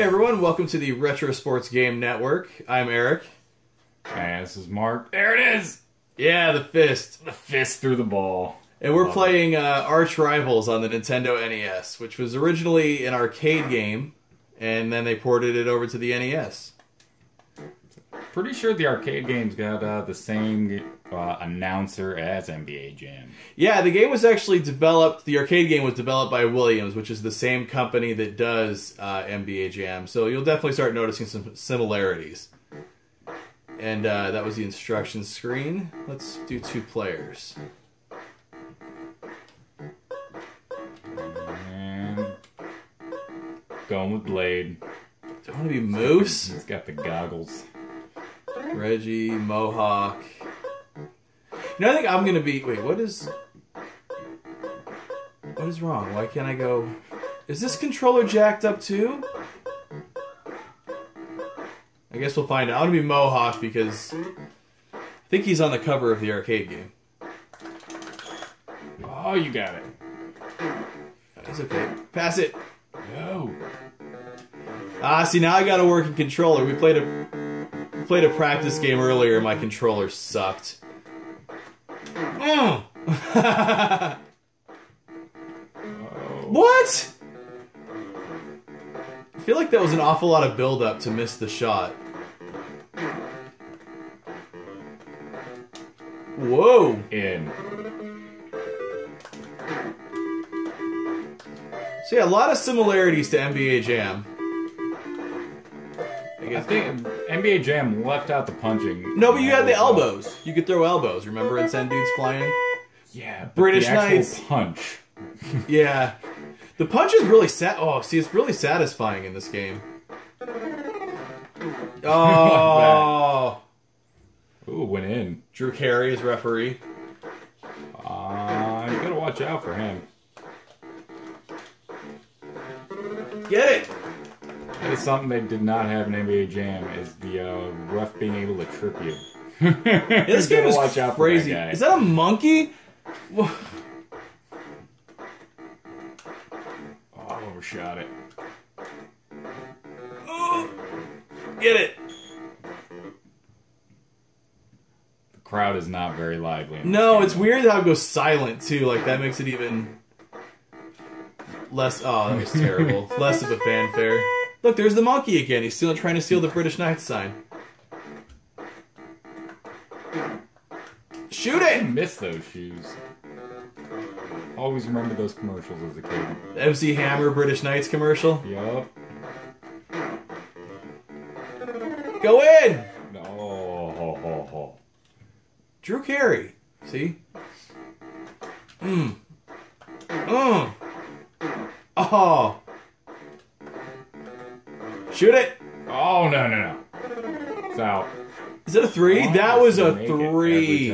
Hey everyone, welcome to the Retro Sports Game Network. I'm Erik. And this is Mark. There it is! Yeah, the fist. The fist through the ball. And we're Love playing uh, Arch Rivals on the Nintendo NES, which was originally an arcade game, and then they ported it over to the NES. Pretty sure the arcade game's got uh, the same uh, announcer as NBA Jam. Yeah, the game was actually developed, the arcade game was developed by Williams, which is the same company that does uh, NBA Jam. So you'll definitely start noticing some similarities. And uh, that was the instruction screen. Let's do two players. And going with Blade. Do I want to be Moose? He's got the goggles. Reggie, Mohawk. You know, I think I'm gonna be. Wait, what is? What is wrong? Why can't I go? Is this controller jacked up too? I guess we'll find out. I'm gonna be Mohawk because I think he's on the cover of the arcade game. Oh, you got it. It's okay. Pass it. No. Ah, see now I got a working controller. We played a played a practice game earlier. and My controller sucked. Mm. Oh. what? I feel like that was an awful lot of build up to miss the shot. Whoa! In. So yeah, a lot of similarities to NBA Jam. Guess. think NBA Jam left out the punching. No, but you had the elbows. You could throw elbows. Remember, and send dudes flying. Yeah, but British the actual Knights. punch. Yeah. The punch is really sat. Oh, see, it's really satisfying in this game. Oh, Ooh, went in. Drew Carey is referee. Uh, you gotta watch out for him. Get it? Is something they did not have in NBA Jam is the uh, ref being able to trip you. This game is crazy. That. Is that a monkey? Wha- oh, overshot it. Oh, get it? The crowd is not very lively. No, it's weird how it goes silent too. Like that makes it even less. Oh, that was terrible. less of a fanfare. Look, there's the monkey again. He's still trying to steal the British Knights sign. Shoot I it! miss those shoes. Always remember those commercials as a kid. MC Hammer British Knights commercial. Yup. Go in! No. Ho, ho, ho. Drew Carey. See? Mmm. Mmm. Oh. Shoot it! Oh no no no! It's out. Is it a three? Oh, that was a three.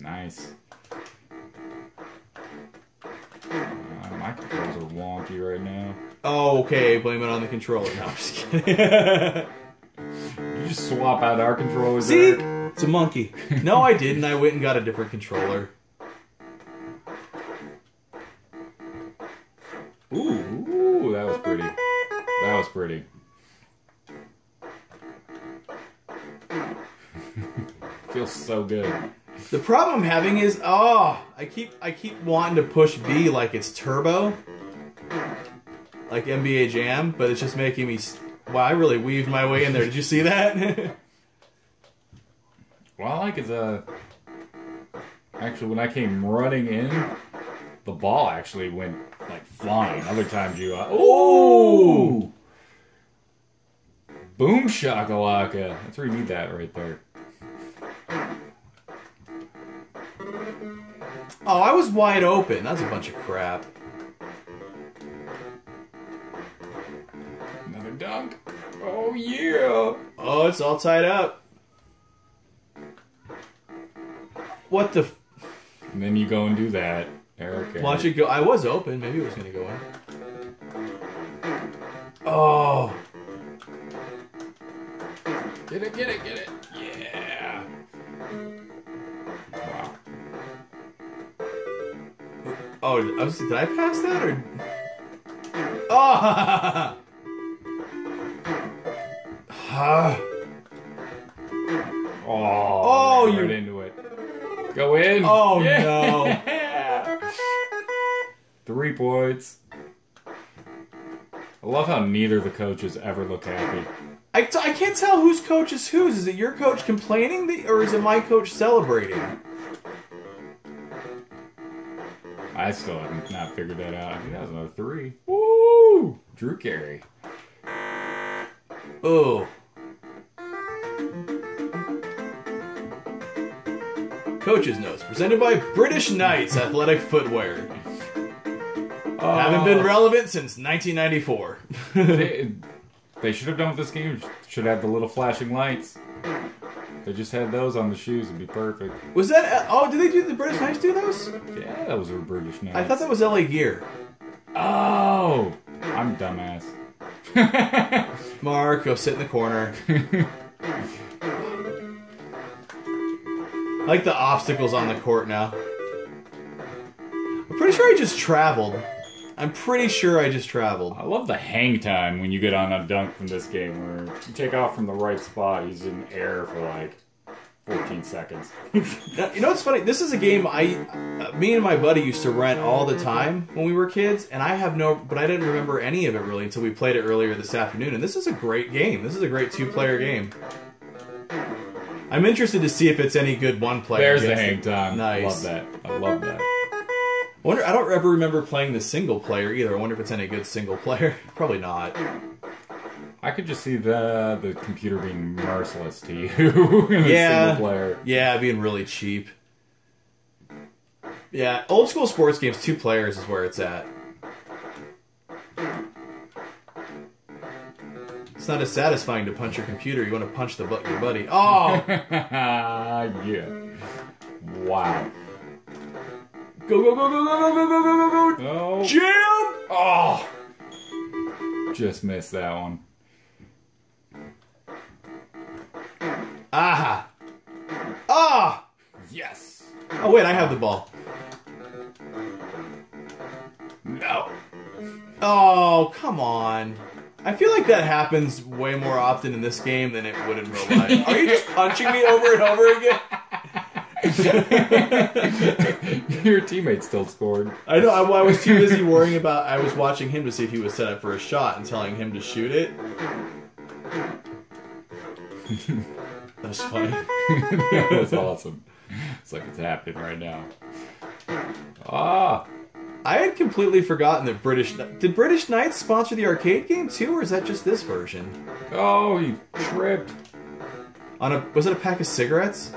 Nice. Uh, my controls are wonky right now. Oh, okay. Blame it on the controller. No, I'm just kidding. You just swap out our controllers. See? Erik? It's a monkey. No, I didn't. I went and got a different controller. Ooh, ooh, that was pretty. That was pretty. Feels so good. The problem I'm having is, oh, I keep I keep wanting to push B like it's turbo, like NBA Jam, but it's just making me. Wow, I really weaved my way in there. Did you see that? What I like is uh, actually when I came running in, the ball actually went like flying. Other times you, uh, ooh, boom shakalaka. That's where you need that right there. Oh, I was wide open. That's a bunch of crap. Another dunk. Oh yeah. Oh, it's all tied up. What the? F- And then you go and do that, Erik. and- Watch it go. I was open. Maybe it was gonna go in. Oh, Get it, get it, get it. Yeah. Oh! oh I was, did I pass that or? Oh! oh! Oh, Oh, ran you- right into it. Go in. Oh, no. Three points. I love how neither of the coaches ever look happy. I, t- I can't tell whose coach is whose. Is it your coach complaining, that, or is it my coach celebrating? I still have not figured that out. I think that was another three. Woo! Drew Carey. Oh. Coach's notes presented by British Knights Athletic Footwear. Haven't been uh, relevant since 1994. they, they should have done with this game. Should have the little flashing lights. They just had those on the shoes. It'd be perfect. Was that? Oh, did they do the British Knights do those? Yeah, that was a British Knight. I thought that was LA Gear. Oh, I'm dumbass. Mark, go sit in the corner. I like the obstacles on the court now. I'm pretty sure I just traveled. I'm pretty sure I just traveled. I love the hang time when you get on a dunk from this game, where you take off from the right spot. He's in air for like 14 seconds. You know what's funny? This is a game I, uh, me and my buddy used to rent all the time when we were kids, and I have no, but I didn't remember any of it really until we played it earlier this afternoon. And this is a great game. This is a great two-player game. I'm interested to see if it's any good one-player. There's the hang time. Nice. I love that. I love that. I wonder. I don't ever remember playing the single player either. I wonder if it's any good single player. Probably not. I could just see the the computer being merciless to you Yeah. single player. Yeah, being really cheap. Yeah, old school sports games, two players is where it's at. It's not as satisfying to punch your computer. You want to punch the bu- your buddy. Oh, yeah. Wow. Go go go go go go go go go go! Oh. Jim! oh. Just missed that one. Aha! Ah! Yes. Oh wait, I have the ball. No. Oh, come on. I feel like that happens way more often in this game than it would in real life. Are you just punching me over and over again? Your teammate still scored. I know. I, I was too busy worrying about. I was watching him to see if he was set up for a shot and telling him to shoot it. That was funny. That's awesome. It's like it's happening right now. Ah. I had completely forgotten that British did British Knights sponsor the arcade game too, or is that just this version? Oh, you tripped. On a was it a pack of cigarettes?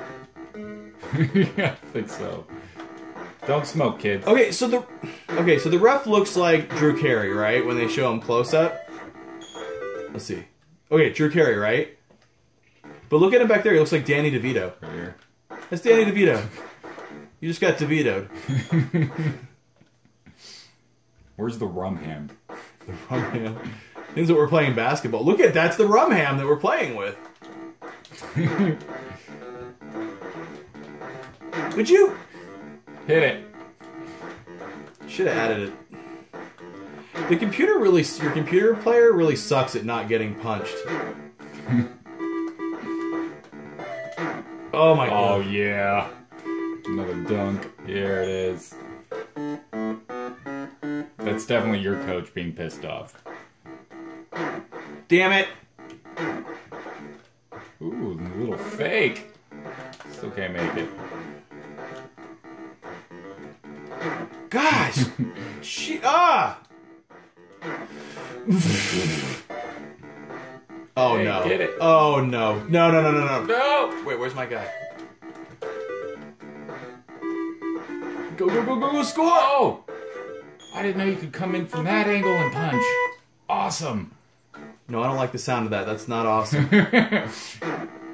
yeah, I think so. Don't smoke, kids. Okay, so the okay, so the ref looks like Drew Carey, right? When they show him close up. Let's see. Okay, Drew Carey, right? But look at him back there. He looks like Danny DeVito. Right here. That's Danny DeVito. You just got DeVito'd. Where's the rum ham? The Rum ham. Things that we're playing basketball. Look at that's the rum ham that we're playing with. Would you Hit it. should have added it? The computer really, your computer player really sucks at not getting punched. oh my oh, god. Oh yeah. Another dunk. Here it is. That's definitely your coach being pissed off. Damn it! Ooh, a little fake. Still can't make it. She ah! oh Hey, no! get it. Oh no! No! No! No! No! No! No! Wait, where's my guy? Go, go, go, go, go, score! Oh! I didn't know you could come in from that angle and punch. Awesome. No, I don't like the sound of that. That's not awesome.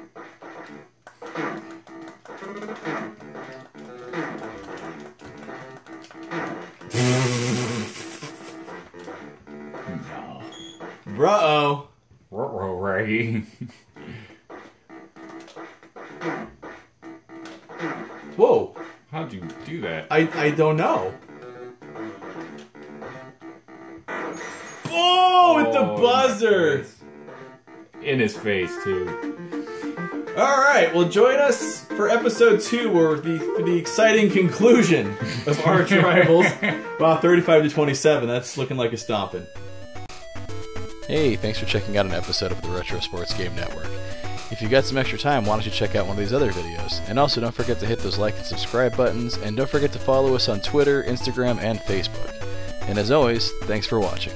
Bro, Ruh-roh, Ray. whoa! How'd you do that? I I don't know. Oh, with the Oh, buzzer! nice. in his face too. All right, well, join us for episode two, or the the exciting conclusion of Arch Rivals. wow, thirty-five to twenty-seven. That's looking like a stomping. Hey, thanks for checking out an episode of the Retro Sports Game Network. If you got some extra time, why don't you check out one of these other videos? And also, don't forget to hit those like and subscribe buttons, and don't forget to follow us on Twitter, Instagram, and Facebook. And as always, thanks for watching.